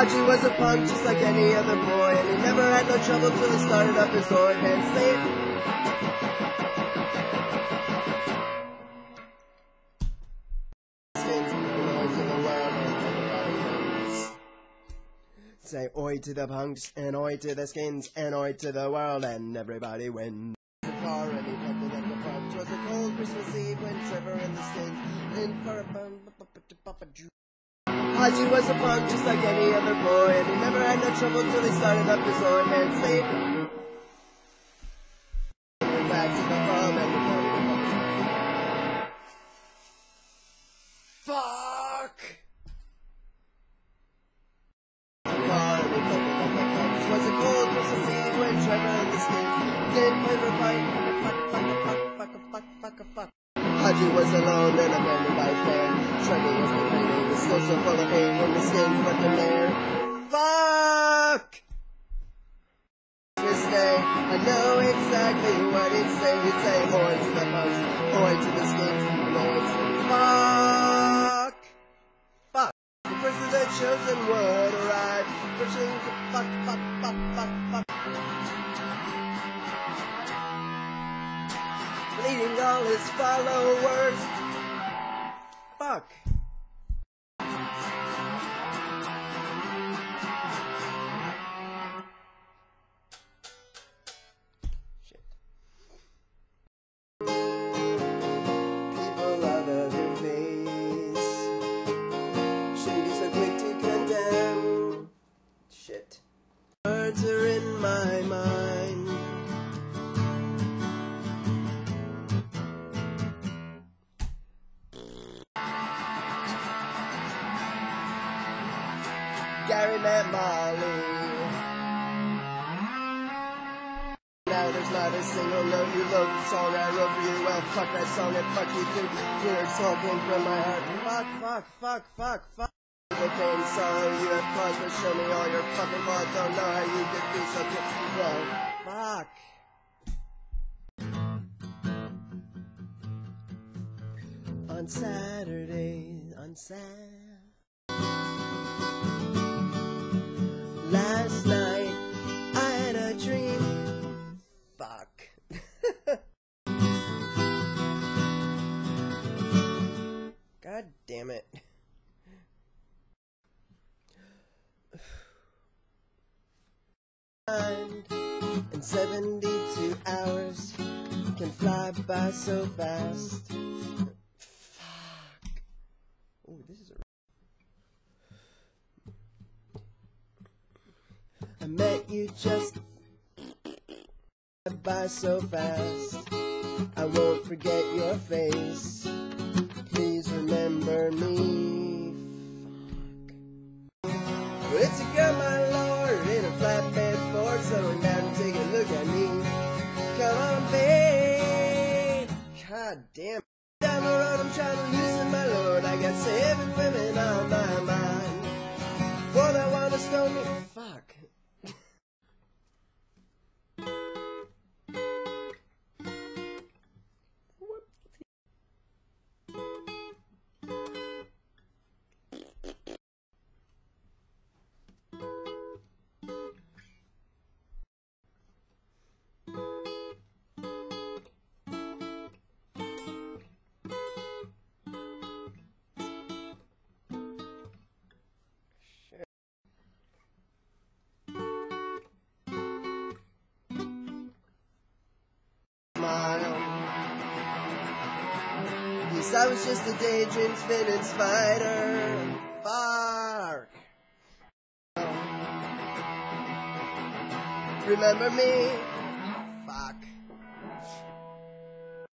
Haji was a punk just like any other boy, and he never had no trouble till he started up his own and say Say oi to the punks, and oi to the skins, and oi to the world, and everybody wins. Far and he it up the pub. 'Twas a cold Christmas Eve when Trevor and the skins in for a bum, Haji was a punk just like any other boy, and he never had no trouble till he started up his own man say Back to the pub and the Fuck! Far and he plucked it up the pub. 'Twas a cold Christmas Eve when Trevor and the skins did play for fight. Fuck, fuck, fuck, fuck, fuck, fuck, fuck, fuck. Haji was alone and abandoned by his band. Trevor was complaining, of when. Fuck! This day, I know exactly what to the to the skins, fuck! Fuck! The chosen would arrive, pushing fuck, fuck, fuck, fuck, fuck. Leading all his followers. Fuck. My mind. Gary met Molly. Now there's not a single note you love song I wrote for you. Well, fuck that song and fuck you too. Tears talking from my heart. Fuck, fuck, fuck, fuck, fuck. The pain, sorrow you have caused, but show me all your fucking flaws. Don't know how you could be so good. Well, fuck. On Saturday, on Saturday. Last night I had a dream. Fuck. God damn it. In 72 hours can fly by so fast. Fuck. Oh, this is a I met you just by so fast. I won't forget your face. Please remember me. God damn. Down the road, I'm trying to loosen my load. I got seven women on my mind. Four that wanna stone me. Fuck. I was just a daydream spinning spider. Fuck. Remember me?